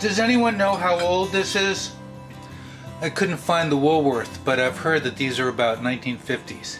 does anyone know how old this is? I couldn't find the Woolworth, but I've heard that these are about 1950s.